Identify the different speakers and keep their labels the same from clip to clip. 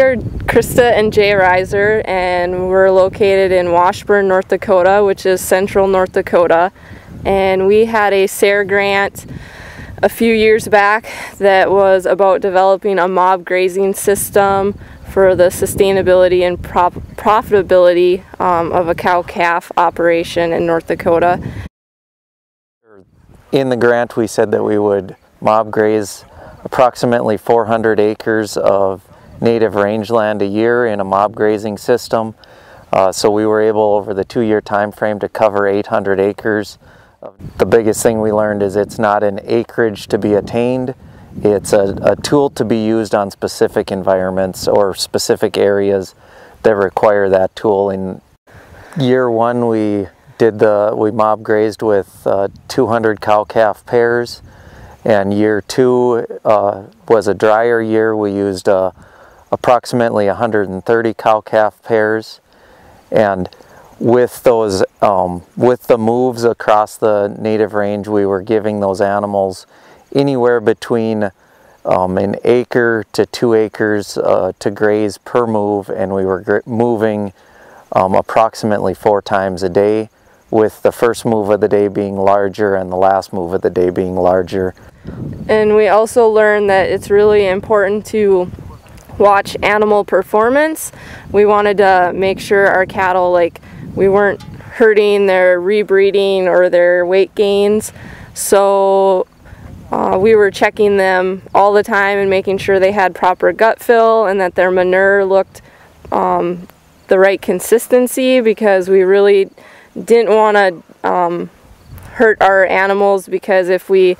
Speaker 1: are Krista and Jay Reiser, and we're located in Washburn, North Dakota, which is central North Dakota. And we had a SARE grant a few years back that was about developing a mob grazing system for the sustainability and profitability um, of a cow-calf operation in North Dakota.
Speaker 2: In the grant we said that we would mob graze approximately 400 acres of native rangeland a year in a mob grazing system. Uh, so we were able over the two-year time frame to cover 800 acres. The biggest thing we learned is it's not an acreage to be attained, it's a, a tool to be used on specific environments or specific areas that require that tool. In year one we did the, we mob grazed with uh, 200 cow-calf pairs and year two uh, was a drier year. We used uh, approximately 130 cow-calf pairs and with those um, with the moves across the native range we were giving those animals anywhere between um, an acre to two acres uh, to graze per move and we were moving um, approximately four times a day with the first move of the day being larger and the last move of the day being larger.
Speaker 1: And we also learned that it's really important to watch animal performance. We wanted to make sure our cattle, like, we weren't hurting their rebreeding or their weight gains. So uh, we were checking them all the time and making sure they had proper gut fill and that their manure looked um, the right consistency because we really didn't want to um, hurt our animals because if we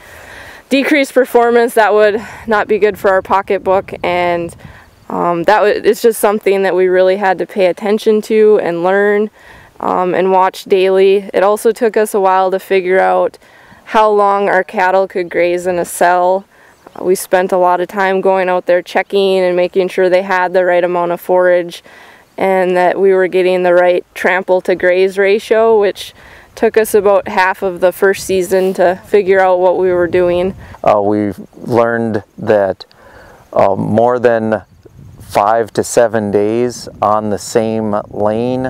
Speaker 1: decrease performance that would not be good for our pocketbook and um, that was, it's just something that we really had to pay attention to and learn um, and watch daily. It also took us a while to figure out how long our cattle could graze in a cell. Uh, we spent a lot of time going out there checking and making sure they had the right amount of forage and that we were getting the right trample to graze ratio, which took us about half of the first season to figure out what we were doing.
Speaker 2: Uh, we learned that uh, more than five to seven days on the same lane,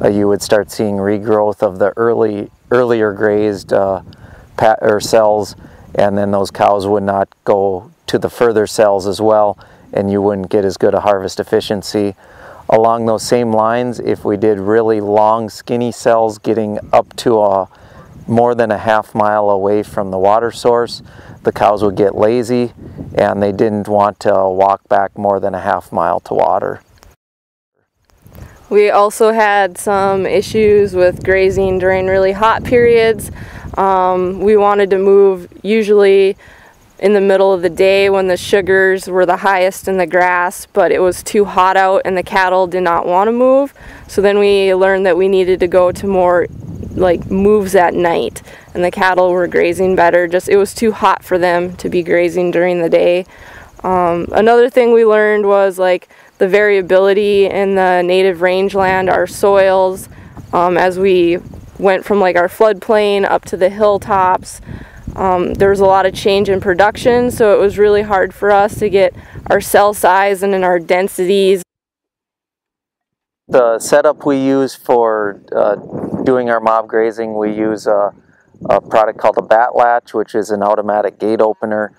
Speaker 2: uh, you would start seeing regrowth of the early earlier grazed uh, pat or cells, and then those cows would not go to the further cells as well, and you wouldn't get as good a harvest efficiency. Along those same lines, if we did really long skinny cells getting up to a more than a half mile away from the water source, the cows would get lazy and they didn't want to walk back more than a half mile to water.
Speaker 1: We also had some issues with grazing during really hot periods. Um, we wanted to move usually in the middle of the day when the sugars were the highest in the grass, but it was too hot out and the cattle did not want to move. So then we learned that we needed to go to more like moves at night and the cattle were grazing better. Just it was too hot for them to be grazing during the day. Um, another thing we learned was like the variability in the native rangeland, our soils, um, as we went from like our floodplain up to the hilltops. Um, there was a lot of change in production, so it was really hard for us to get our cell size and in our densities.
Speaker 2: The setup we use for uh, doing our mob grazing, we use a, a, product called a Batt-Latch, which is an automatic gate opener,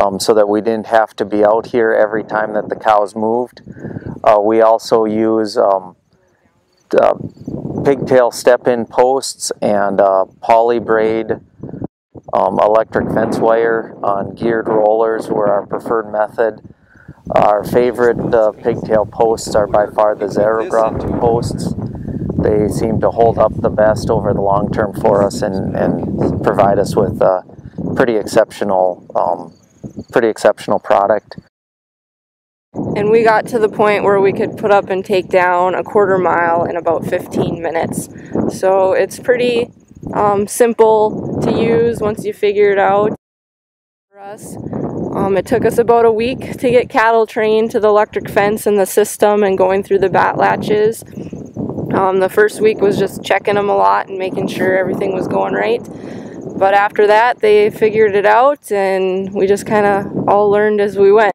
Speaker 2: um, so that we didn't have to be out here every time that the cows moved. Uh, we also use um, pigtail step-in posts and uh, poly braid um, electric fence wire on geared rollers were our preferred method. Our favorite uh, pigtail posts are by far the Xerograph posts. They seem to hold up the best over the long term for us and, and provide us with a pretty exceptional, um, pretty exceptional product.
Speaker 1: And we got to the point where we could put up and take down a quarter mile in about 15 minutes. So it's pretty um, simple to use once you figure it out. For us, um, it took us about a week to get cattle trained to the electric fence and the system and going through the Batt-Latches. Um, the first week was just checking them a lot and making sure everything was going right. But after that, they figured it out and we just kind of all learned as we went.